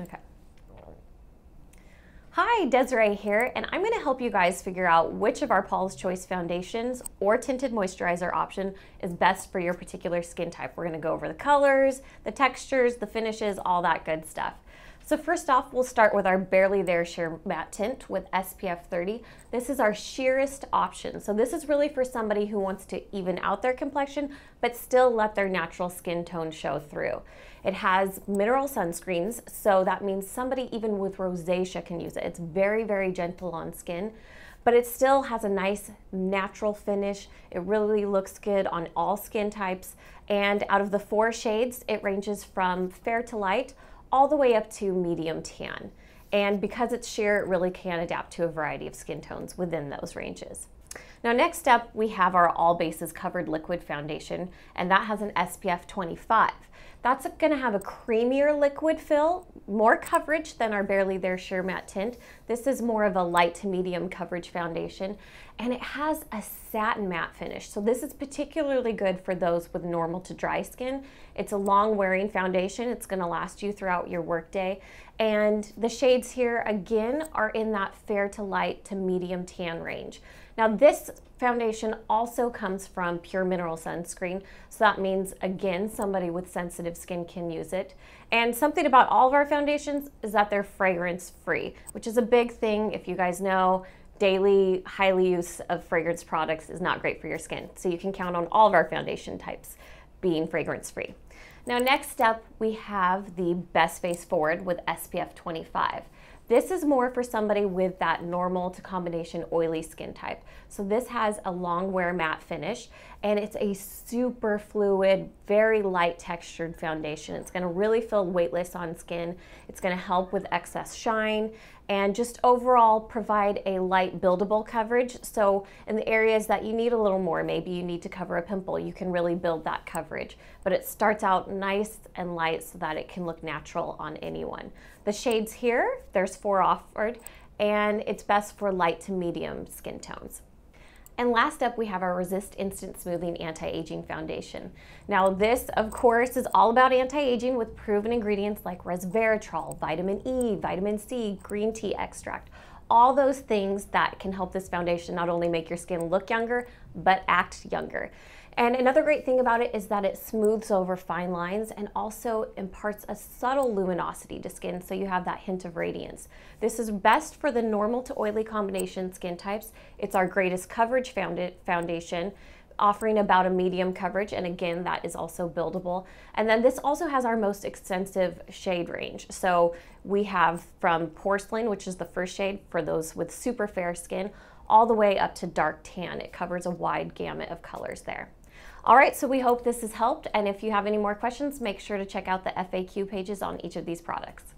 Okay. Hi, Desiree here, and I'm going to help you guys figure out which of our Paula's Choice foundations or tinted moisturizer option is best for your particular skin type. We're going to go over the colors, the textures, the finishes, all that good stuff. So first off, we'll start with our Barely There Sheer Matte Tint with SPF 30. This is our sheerest option. So this is really for somebody who wants to even out their complexion, but still let their natural skin tone show through. It has mineral sunscreens, so that means somebody even with rosacea can use it. It's very, very gentle on skin but it still has a nice natural finish. It really looks good on all skin types. And out of the four shades, it ranges from fair to light all the way up to medium tan. And because it's sheer, it really can adapt to a variety of skin tones within those ranges. Now next up, we have our all bases covered liquid foundation, and that has an SPF 25. That's gonna have a creamier liquid fill, more coverage than our Barely There Sheer Matte Tint. This is more of a light to medium coverage foundation, and it has a satin matte finish. So this is particularly good for those with normal to dry skin. It's a long wearing foundation. It's gonna last you throughout your workday. And the shades here, again, are in that fair to light to medium tan range. Now this foundation also comes from Pure Mineral Sunscreen, so that means, again, somebody with sensitive skin can use it. And something about all of our foundations is that they're fragrance free, which is a big thing. If you guys know, daily highly use of fragrance products is not great for your skin. So you can count on all of our foundation types being fragrance free. Now next up, we have the Best Face Forward with SPF 25. This is more for somebody with that normal to combination oily skin type. So this has a long wear matte finish and it's a super fluid, very light textured foundation. It's gonna really feel weightless on skin. It's gonna help with excess shine and just overall provide a light buildable coverage. So in the areas that you need a little more, maybe you need to cover a pimple, you can really build that coverage. But it starts out nice and light so that it can look natural on anyone. The shades here, there's four offered, and it's best for light to medium skin tones. And last up, we have our Resist Instant Smoothing Anti-Aging Foundation. Now this, of course, is all about anti-aging with proven ingredients like resveratrol, vitamin E, vitamin C, green tea extract, all those things that can help this foundation not only make your skin look younger, but act younger. And another great thing about it is that it smooths over fine lines and also imparts a subtle luminosity to skin so you have that hint of radiance. This is best for the normal to oily combination skin types. It's our greatest coverage foundation offering about a medium coverage and again that is also buildable and then this also has our most extensive shade range so we have from porcelain which is the first shade for those with super fair skin all the way up to dark tan it covers a wide gamut of colors there all right, so we hope this has helped. And if you have any more questions, make sure to check out the FAQ pages on each of these products.